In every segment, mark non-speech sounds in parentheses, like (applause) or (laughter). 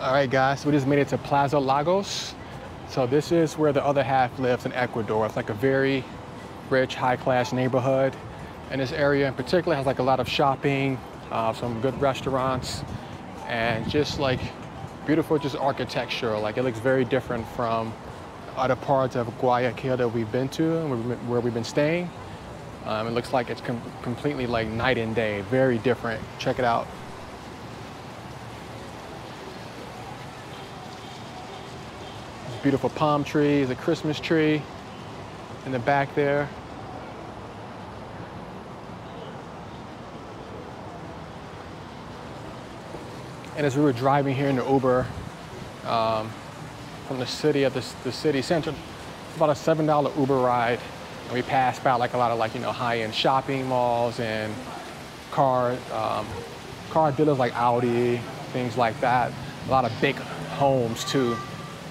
All right, guys, we just made it to Plaza Lagos. So this is where the other half lives in Ecuador. It's like a very rich, high-class neighborhood. And this area in particular has like a lot of shopping, uh, some good restaurants, and just like beautiful just architecture. Like it looks very different from other parts of Guayaquil that we've been to and where we've been staying. Um, it looks like it's com completely like night and day, very different. Check it out. Beautiful palm trees, a Christmas tree in the back there. And as we were driving here in the Uber um, from the city of the, the city center, about a $7 Uber ride. And we passed by like a lot of like, you know, high-end shopping malls and car, um, car dealers like Audi, things like that. A lot of big homes too.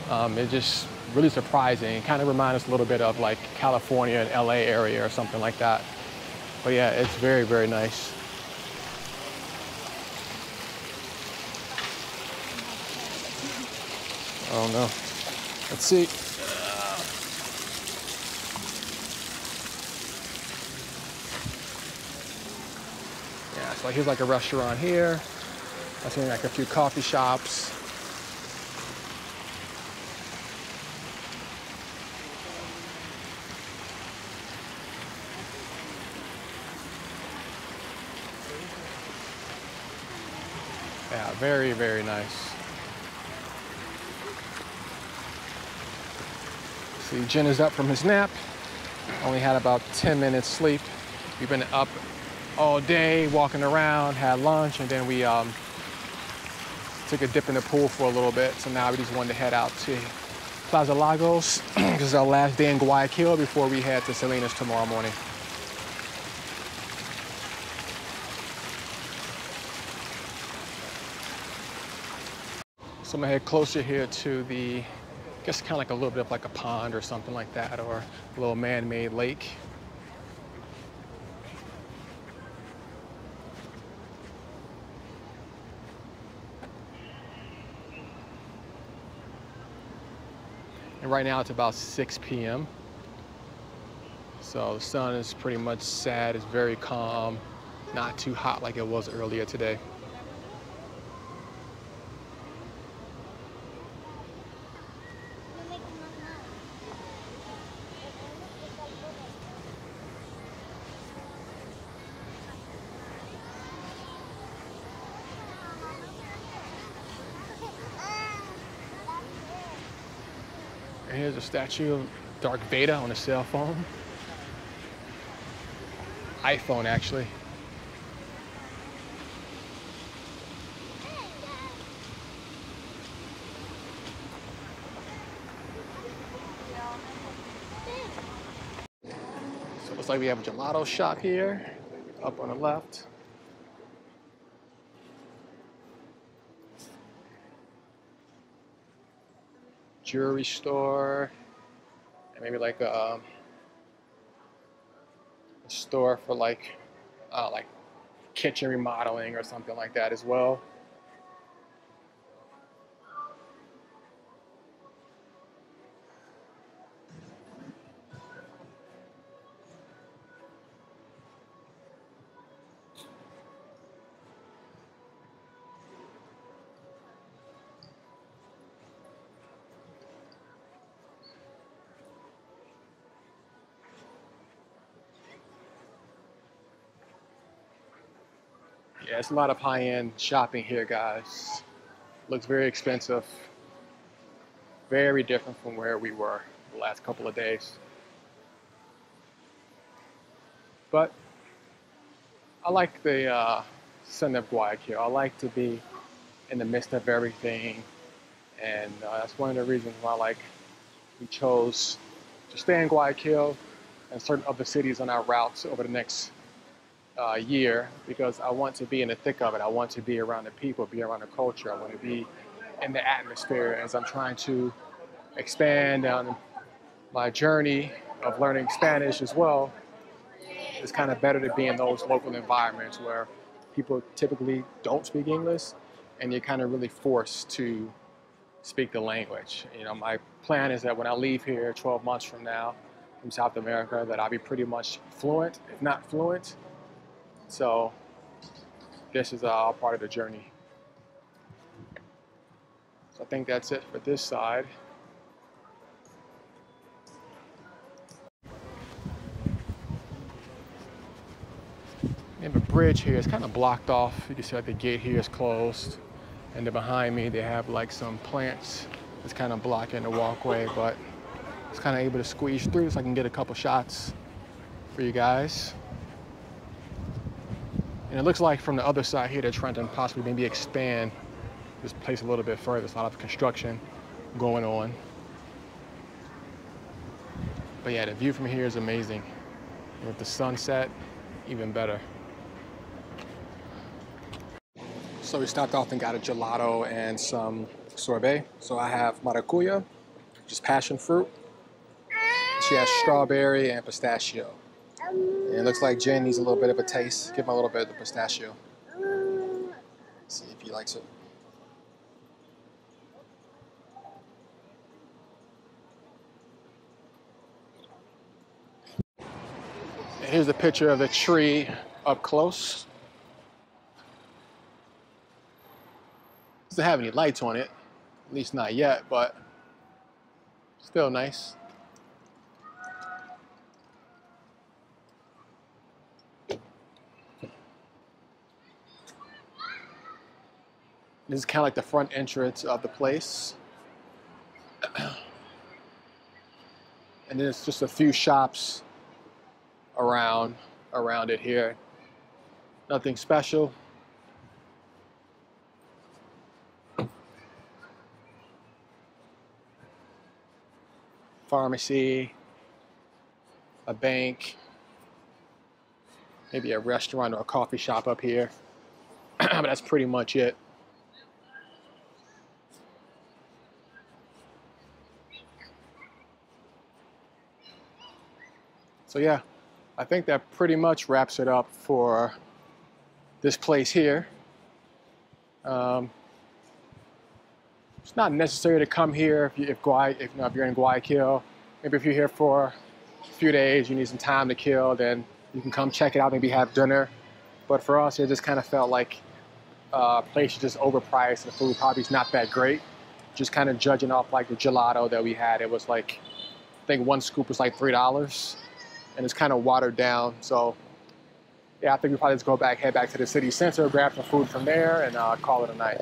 Um, just really surprising. It kind of reminds us a little bit of like California and LA area or something like that. But yeah, it's very, very nice. Oh no. Let's see. Yeah, so here's like a restaurant here. I see like a few coffee shops. Yeah, very, very nice. See, Jen is up from his nap. Only had about 10 minutes sleep. We've been up all day, walking around, had lunch, and then we um, took a dip in the pool for a little bit. So now we just wanted to head out to Plaza Lagos. (clears throat) this is our last day in Guayaquil before we head to Salinas tomorrow morning. So I'm gonna head closer here to the, I guess kind of like a little bit of like a pond or something like that, or a little man-made lake. And right now it's about 6 p.m. So the sun is pretty much sad, it's very calm, not too hot like it was earlier today. Here's a statue of Darth Vader on a cell phone. iPhone, actually. So it looks like we have a gelato shop here, up on the left. Jewelry store, and maybe like a, um, a store for like uh, like kitchen remodeling or something like that as well. Yeah, it's a lot of high-end shopping here, guys. Looks very expensive. Very different from where we were the last couple of days. But I like the uh, Sun of Guayaquil. I like to be in the midst of everything. And uh, that's one of the reasons why like we chose to stay in Guayaquil and certain other cities on our routes over the next uh, year because I want to be in the thick of it. I want to be around the people, be around the culture. I want to be in the atmosphere as I'm trying to expand on my journey of learning Spanish as well. It's kind of better to be in those local environments where people typically don't speak English and you're kind of really forced to speak the language. You know, my plan is that when I leave here 12 months from now from South America, that I'll be pretty much fluent, if not fluent. So this is all part of the journey. So I think that's it for this side. And the bridge here is kind of blocked off. You can see like the gate here is closed. And then behind me, they have like some plants that's kind of blocking the walkway, but it's kind of able to squeeze through so I can get a couple shots for you guys. And it looks like from the other side here, they're trying to possibly maybe expand this place a little bit further. There's a lot of construction going on. But yeah, the view from here is amazing. With the sunset, even better. So we stopped off and got a gelato and some sorbet. So I have maracuya, just passion fruit. She has strawberry and pistachio. It looks like Jen needs a little bit of a taste. Give him a little bit of the pistachio. See if he likes it. And here's a picture of the tree up close. Doesn't have any lights on it, at least not yet, but still nice. This is kind of like the front entrance of the place. and then it's just a few shops around around it here. Nothing special. pharmacy, a bank, maybe a restaurant or a coffee shop up here. (clears throat) but that's pretty much it. So yeah, I think that pretty much wraps it up for this place here. Um, it's not necessary to come here if, you, if, Gua, if, you know, if you're in Guayaquil. Maybe if you're here for a few days, you need some time to kill, then you can come check it out, maybe have dinner. But for us, it just kind of felt like uh, place is just overpriced. and The food probably is not that great. Just kind of judging off like the gelato that we had, it was like, I think one scoop was like $3 and it's kind of watered down. So yeah, I think we probably just go back, head back to the city center, grab some food from there and uh, call it a night.